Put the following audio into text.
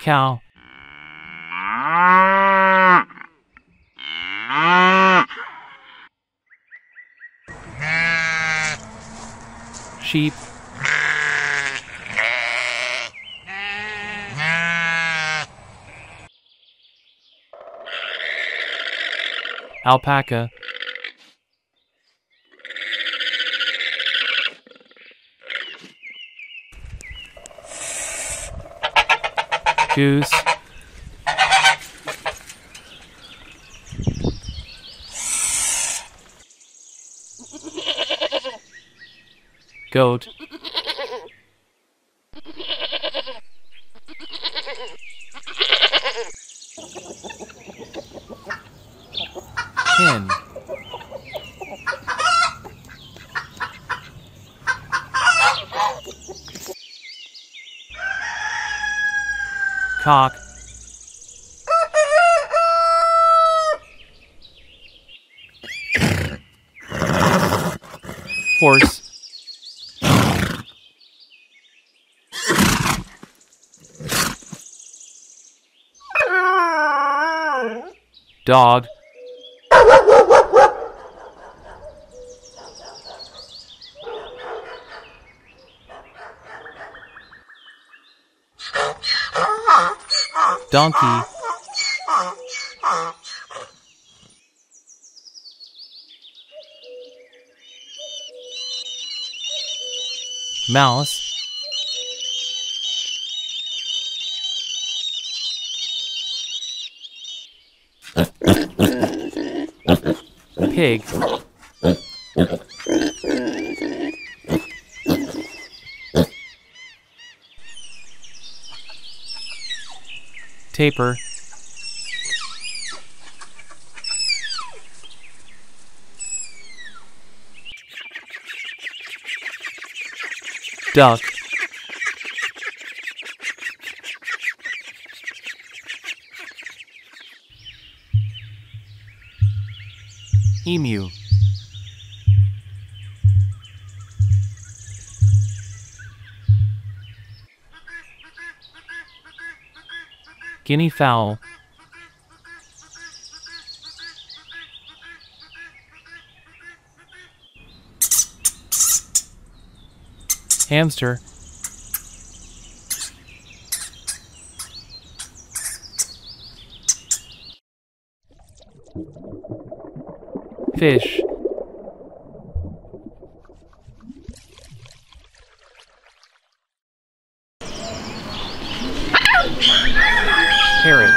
Cow. Sheep. Alpaca. Goose. Goat. Hen. Cock. Horse. Dog. Donkey. Mouse. Pig. Tapir. Duck. Emu. Guinea fowl. Hamster. Fish. parrot.